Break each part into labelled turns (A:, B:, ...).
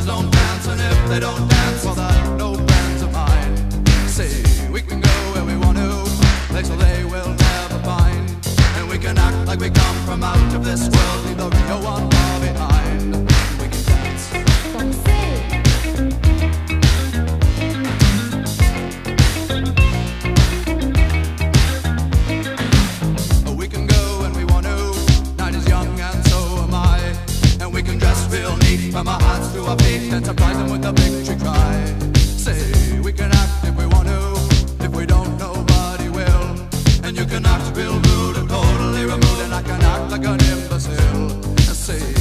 A: clowns don't dance, and if they don't dance, well, they're no friends of mine. See, we can go where we want to, place where they will never find. And we can act like we come from out of this world, leave the real one beat From our hearts to our
B: feet And surprise them
C: with a victory cry.
A: Say, we can act if we want to. If we don't, nobody will. And you can act real rude and totally removed And I can act like an imbecile. Say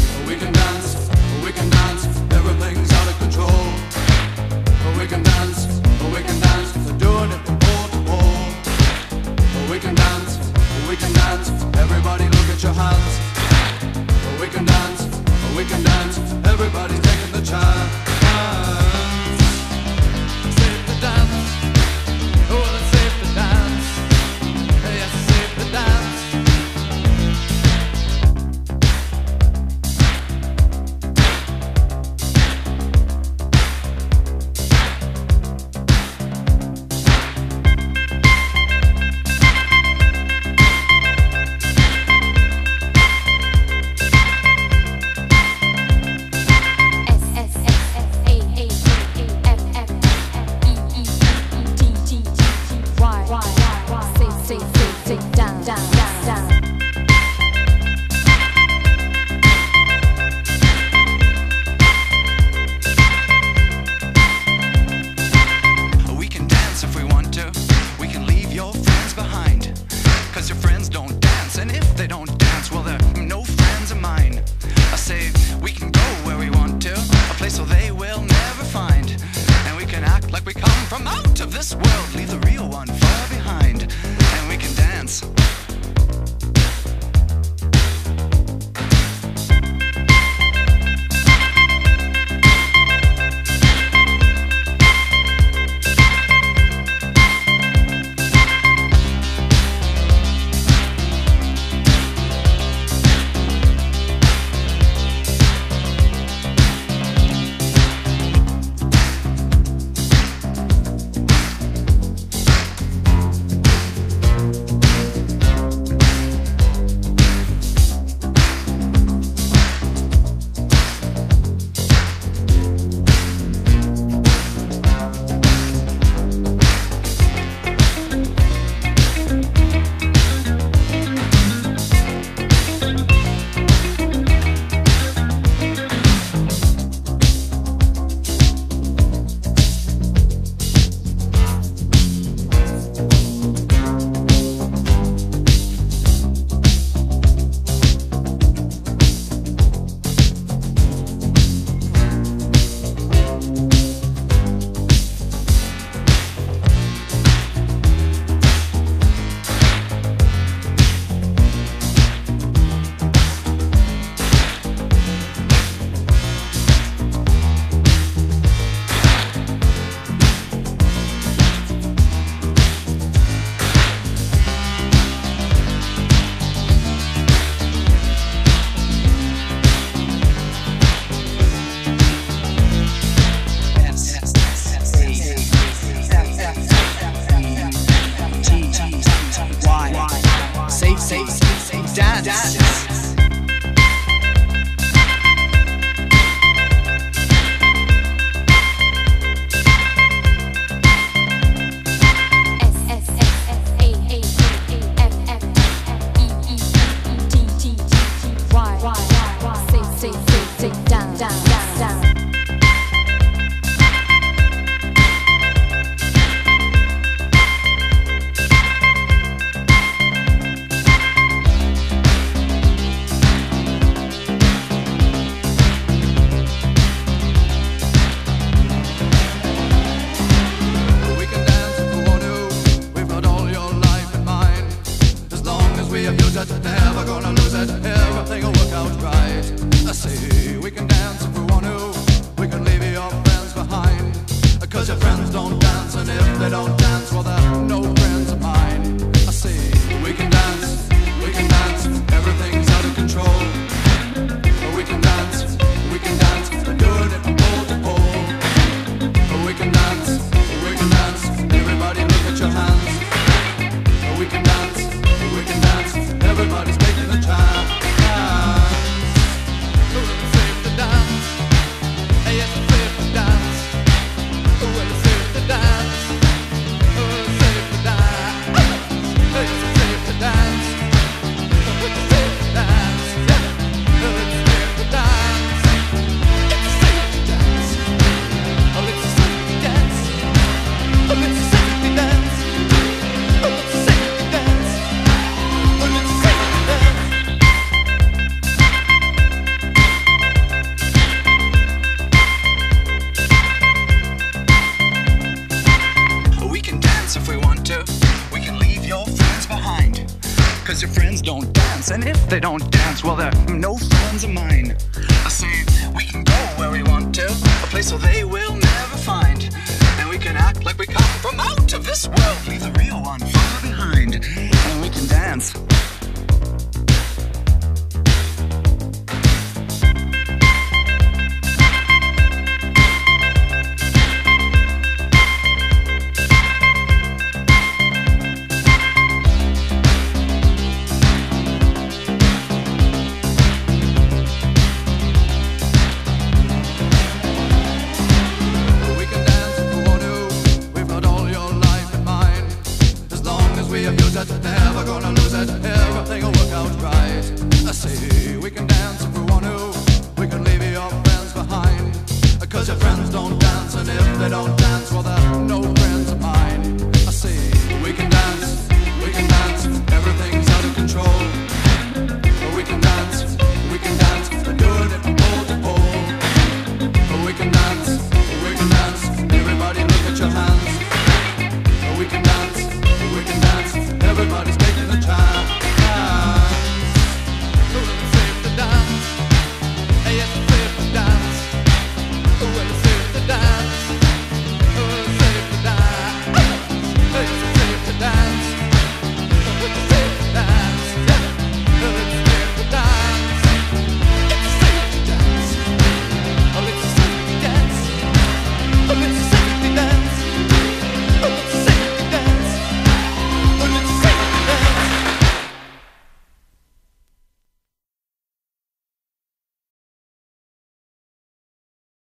A: Cause your friends don't dance, and if they don't dance, well, they're no Cause your friends don't dance, and if they don't dance, well, they're no friends of mine. I say, we can go where we want to, a place where they will never find. And we can act like we come from out of this world, leave the real one far behind. And we can dance.